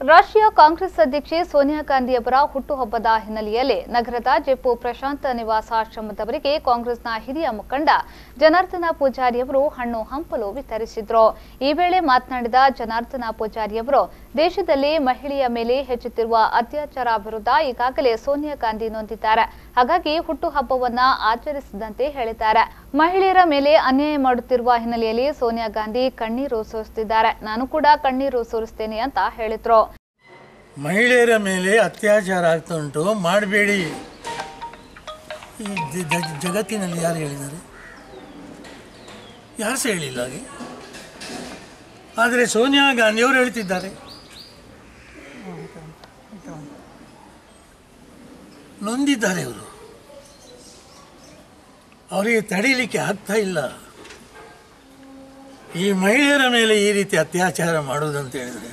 ರಾಷ್ಟ್ರೀಯ ಕಾಂಗ್ರೆಸ್ ಅಧ್ಯಕ್ಷೆ ಸೋನಿಯಾ ಗಾಂಧಿಯವರ ಹುಟ್ಟುಹಬ್ಬದ ಹಿನ್ನೆಲೆಯಲ್ಲಿ ನಗರದ ಜೆಪು ಪ್ರಶಾಂತ ನಿವಾಸ ಆಶ್ರಮದವರಿಗೆ ಕಾಂಗ್ರೆಸ್ನ ಹಿರಿಯ ಮುಖಂಡ ಜನಾರ್ದನ ಪೂಜಾರಿಯವರು ಹಣ್ಣು ಹಂಪಲು ವಿತರಿಸಿದ್ರು. ಈ ವೇಳೆ ಮಾತನಾಡಿದ ಜನಾರ್ದನ ಪೂಜಾರಿಯವರು ದೇಶದಲ್ಲಿ ಮಹಿಳೆಯ ಮೇಲೆ ಹೆಚ್ಚುತ್ತಿರುವ ಅತ್ಯಾಚಾರ ವಿರುದ್ಧ ಈಗಾಗಲೇ ಸೋನಿಯಾ ಗಾಂಧಿ ನೊಂದಿದ್ದಾರೆ. ಹಾಗಾಗಿ ಹುಟ್ಟುಹಬ್ಬವನ್ನ ಆಚರಿಸಿದಂತೆ ಹೇಳಿದ್ದಾರೆ. ಮಹಿಳೆಯರ ಮೇಲೆ ಅನ್ಯಾಯ ಮಾಡುತ್ತಿರುವ ಹಿನ್ನೆಲೆಯಲ್ಲಿ ಸೋನಿಯಾ ಗಾಂಧಿ ಕಣ್ಣೀರು ಸುರಿಸುತ್ತಿದ್ದಾರೆ. ನಾನು ಕೂಡ ಕಣ್ಣೀರು ಸುರಿಸ್ತೇನೆ ಅಂತ ಹೇಳಿದ್ರು. ಮಹಿಳೆಯರ ಮೇಲೆ ಅತ್ಯಾಚಾರ ಆಗ್ತಾ ಉಂಟು ಮಾಡಬೇಡಿ. ಈ ಜಗತ್ತಿನಲ್ಲಿ ಯಾರು ಹೇಳಿದ್ದಾರೆ? ಯಾರು ಸಹ ಹೇಳಿಲ್ಲ ಹಾಗೆ? ಆದರೆ ಸೋನಿಯಾ ಗಾಂಧಿಯವರು ಹೇಳ್ತಿದ್ದಾರೆ. ನೊಂದಿದ್ದಾರೆ ಅವರು ಅವರಿಗೆ ತಡೀಲಿಕ್ಕೆ ಆಗ್ತಾ ಇಲ್ಲ. ಈ ಮಹಿಳೆಯರ ಮೇಲೆ ಈ ರೀತಿ ಅತ್ಯಾಚಾರ ಮಾಡುವುದಂತ ಹೇಳಿದರೆ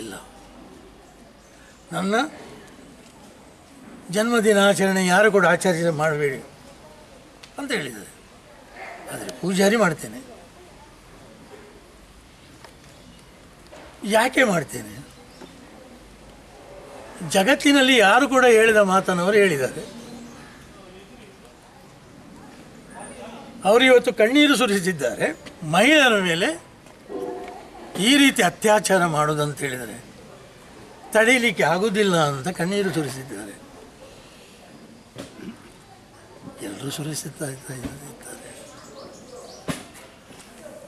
ಇಲ್ಲ. ನನ್ನ ಜನ್ಮದಿನಾಚರಣೆ ಯಾರು ಕೂಡ ಆಚರಿಸ ಮಾಡಬೇಡಿ ಅಂತ ಹೇಳಿದ್ದಾರೆ. ಆದರೆ ಪೂಜಾರಿ ಮಾಡ್ತೇನೆ. ಯಾಕೆ ಮಾಡ್ತೇನೆ? ಜಗತ್ತಿನಲ್ಲಿ ಯಾರು ಕೂಡ ಹೇಳಿದ ಮಾತನ್ನು ಅವರು ಹೇಳಿದ್ದಾರೆ. ಅವರು ಇವತ್ತು ಕಣ್ಣೀರು ಸುರಿಸಿದ್ದಾರೆ. ಮಹಿಳೆಯರ ಮೇಲೆ ಈ ರೀತಿ ಅತ್ಯಾಚಾರ ಮಾಡೋದಂತ ಹೇಳಿದರೆ ತಡೀಲಿಕ್ಕೆ ಆಗುವುದಿಲ್ಲ ಅಂತ ಕಣ್ಣೀರು ಸುರಿಸಿದ್ದಾರೆ. ಎಲ್ಲರೂ ಸುರಿಸುತ್ತಾ ಇದ್ದಾರೆ.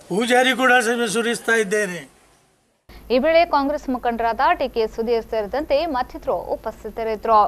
ಪೂಜಾರಿ ಕೂಡ ಸುರಿಸ್ತಾ ಇದ್ದೇನೆ. ಈ ವೇಳೆ ಕಾಂಗ್ರೆಸ್ ಮುಖಂಡರಾದ ಟಿಕೆ ಸುಧೀರ್ ಸೇರಿದಂತೆ ಮತ್ತಿತರರು ಉಪಸ್ಥಿತರಿದ್ದರು.